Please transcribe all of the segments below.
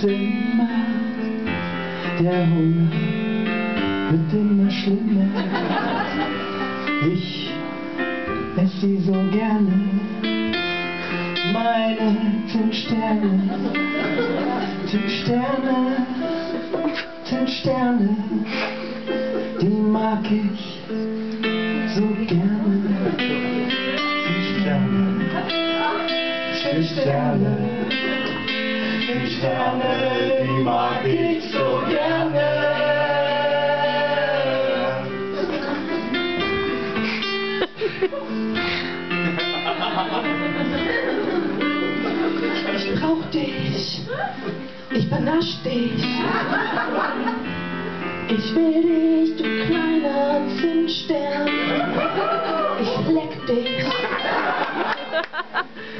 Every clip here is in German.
Zimmer. Der Hunger wird immer schlimmer. Ich esse sie so gerne. Meine Zimtsterne, Zimtsterne, Zimtsterne, die mag ich so gerne. Zimtsterne, Zimtsterne, Zimtsterne, die mag ich so gerne. Ich brauch dich, ich vernasch dich. Ich will dich, du kleiner Zimtstern. Ich leck dich.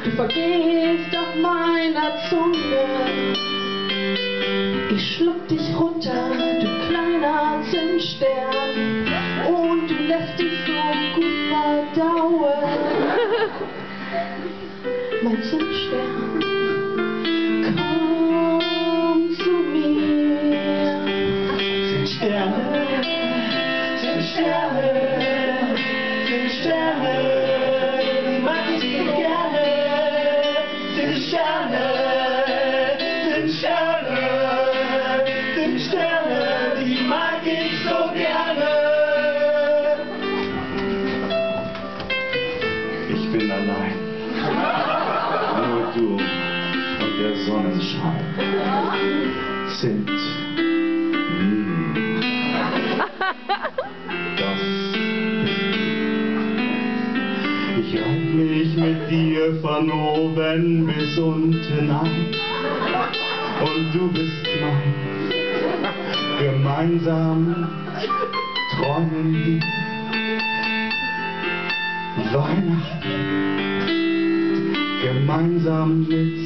Du vergehst auf meiner Zunge. Ich schluck dich runter, du kleiner Zimtstern. Und du lässt dich so gut verdauen. Mein Zimtstern, komm zu mir. Zimtsterne, Zimtsterne, Zimtsterne, der Sonnenschein. Zimt. Mm. Das Ich reib mich mit dir von oben bis unten ein und du bist mein. Gemeinsam träumen wir Weihnachten. Gemeinsam mit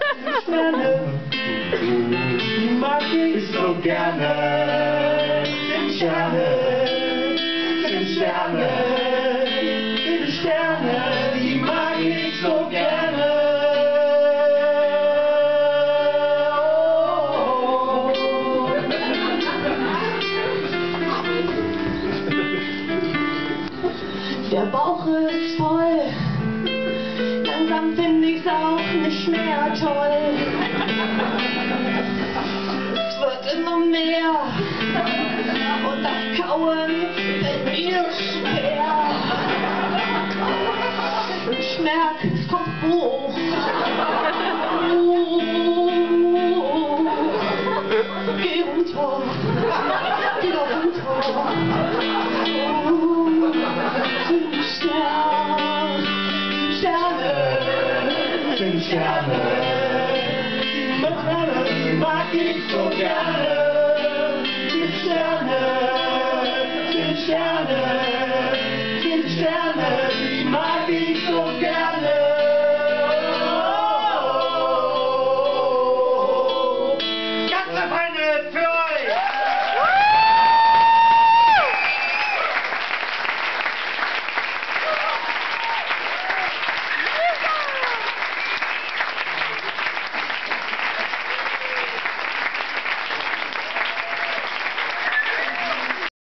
Der Bauch ist voll, langsam finde ich's auch nicht mehr toll. Es wird immer mehr und das Kauen fällt mir schwer. Ich merke, es Stern, Sterne, sind Sterne. Die Sterne, die mag